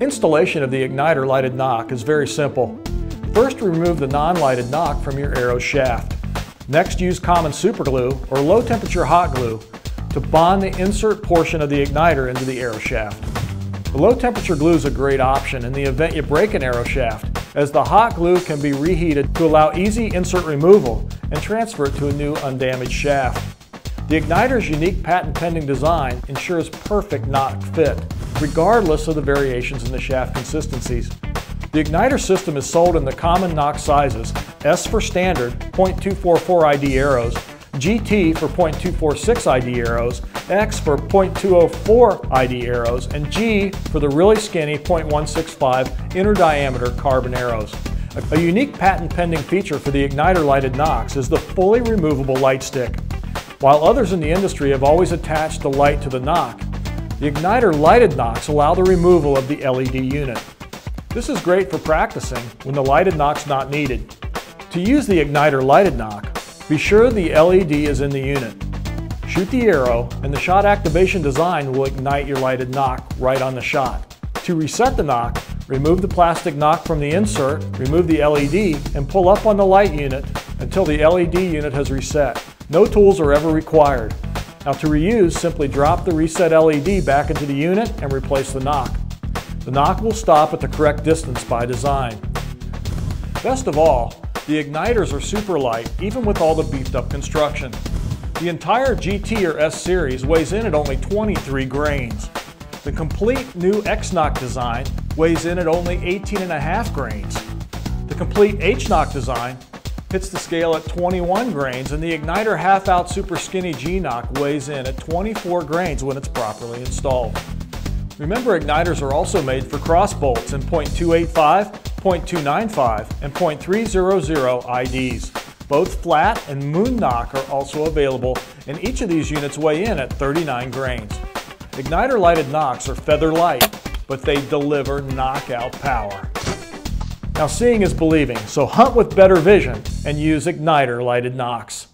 Installation of the ignitor lighted nock is very simple. First remove the non-lighted nock from your arrow shaft. Next use common superglue or low temperature hot glue to bond the insert portion of the ignitor into the arrow shaft. The low temperature glue is a great option in the event you break an arrow shaft as the hot glue can be reheated to allow easy insert removal and transfer it to a new undamaged shaft. The ignitor's unique patent pending design ensures perfect nock fit regardless of the variations in the shaft consistencies. The ignitor system is sold in the common nock sizes, S for standard, .244 ID arrows, GT for .246 ID arrows, X for .204 ID arrows, and G for the really skinny .165 inner diameter carbon arrows. A unique patent pending feature for the ignitor lighted nocks is the fully removable light stick. While others in the industry have always attached the light to the nock, the ignitor lighted nocks allow the removal of the LED unit. This is great for practicing when the lighted nock's not needed. To use the ignitor lighted nock, be sure the LED is in the unit. Shoot the arrow and the shot activation design will ignite your lighted nock right on the shot. To reset the nock, remove the plastic nock from the insert, remove the LED, and pull up on the light unit until the LED unit has reset. No tools are ever required. Now to reuse, simply drop the reset LED back into the unit and replace the nock. The nock will stop at the correct distance by design. Best of all, the ignitors are super light even with all the beefed up construction. The entire GT or S series weighs in at only 23 grains. The complete new X-Nock design weighs in at only 18 and a half grains. The complete H-Nock design hits the scale at 21 grains, and the Ignitor half-out super skinny G-Nock weighs in at 24 grains when it's properly installed. Remember ignitors are also made for cross bolts in .285, .295, and .300 IDs. Both flat and moon nock are also available, and each of these units weigh in at 39 grains. Ignitor lighted nocks are feather light, but they deliver knockout power. Now seeing is believing, so hunt with better vision and use ignitor lighted nocks.